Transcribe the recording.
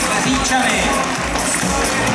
Luis Chávez.